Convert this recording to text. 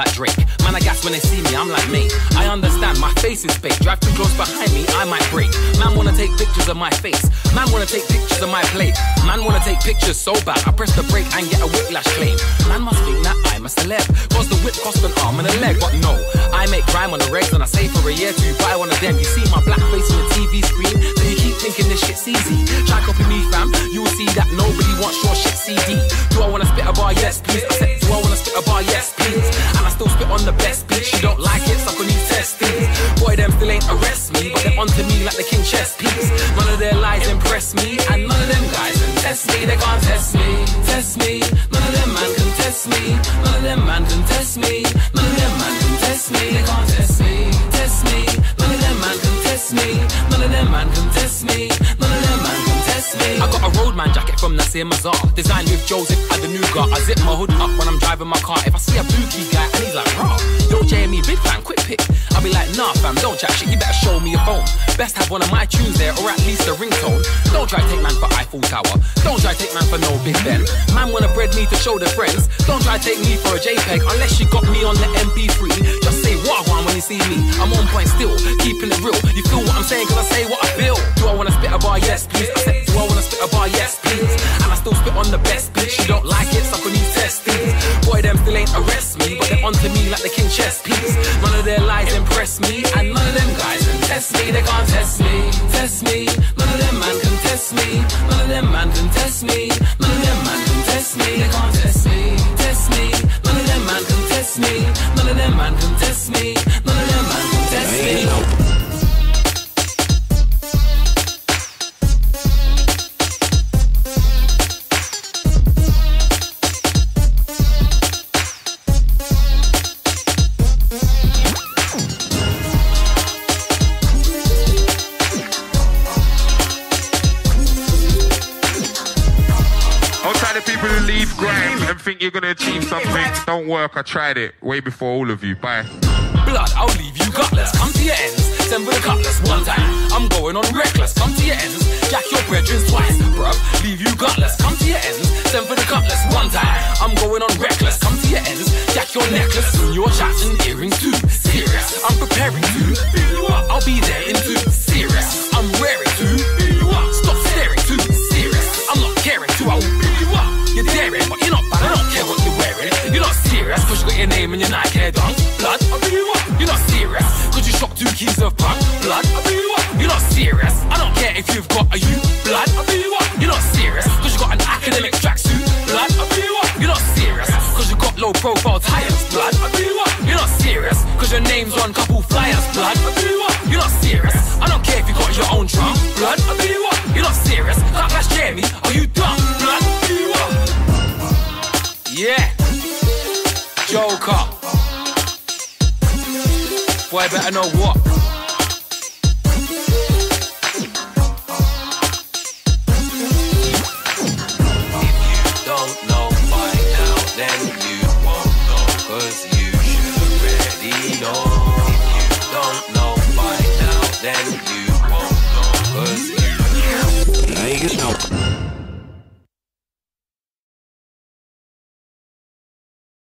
like Drake. Man, I gas when they see me, I'm like, mate. I understand, my face is fake. Drive too close behind me, I might break. Man, wanna take pictures of my face. Man, wanna take pictures of my plate. Man, wanna take pictures so bad. I press the brake and get a whiplash claim. Man must think that I'm a celeb. Cause the whip cost an arm and a leg. But no, I make crime on the regs and I say for a year to buy one of them. You see my black face on the TV screen, so you keep thinking this shit's easy. Try copy me, fam. You will see that nobody wants your shit CD. Do I wanna spit a bar? Yes, please. I a bar? Yes, please. And I still spit on the best beat. You don't like it, suck on these testes. Boy, them still ain't arrest me, but they're onto me like the king chess piece. None of their lies impress me, and none of them guys can test me. They can't test me, test me. None of them man can test me. None of them man can test me. None of them man can test me. They can't test me, test me. None of them man can test me. None of them man can test me. I got a roadman jacket from Nasir Mazhar, designed with Joseph at the new Nougat. I zip my hood up when I'm driving my car. If I see a bookie guy and he's like, raw, yo Jamie, big fan, quick pick. I'll be like, nah fam, don't chat shit, you better show me your phone. Best have one of my tunes there, or at least a ringtone. Don't try take man for Eiffel Tower. Don't try take man for no Big Ben. Man wanna bread me to show the friends. Don't try take me for a JPEG unless you got me on the MP3. Just say what I want when you see me. I'm on point still, keeping it real. You feel what I'm saying, cause I say what I feel. Do I wanna spit a bar? Yes, please. Onto me like the king chess piece. None of their lies impress me, and none of them guys can test me. They can't test me, test me. None of them man can test me. None of them man can test me. The people who leave grime and think you're gonna achieve something, don't work. I tried it way before all of you. Bye. Blood, I'll leave you gutless. Come to your ends. Send for the cutlass one time. I'm going on reckless. Come to your ends. Jack your brethren twice, bruv. Leave you gutless. Come to your ends. Send for the cutlass one time. I'm going on reckless. Come to your ends. Jack your necklace. Your chaps and earrings too. Serious. I'm preparing you. I'll be there daring, but you're not bad. I don't care what you're wearing. You're not serious, cause you got your name and your Nike Air Dunk. Blood, I'll beat you up. You're not serious, cause you shot two keys of punk. Blood, I'll beat you up. You're not serious. I don't care if you've got a you. Blood, I'll beat you up. You're not serious, cause you got an Akademiks tracksuit. Blood, I'll beat you up. You're not serious, cause you got low profile tires. Blood, I'll beat you up. You're not serious, cause your name's on couple flyers. Blood, I'll beat you up. You're not serious. I don't care if you got your own Joker. Boy, better know what. don't know by now, then you won't you should already know. If you don't know by now, then you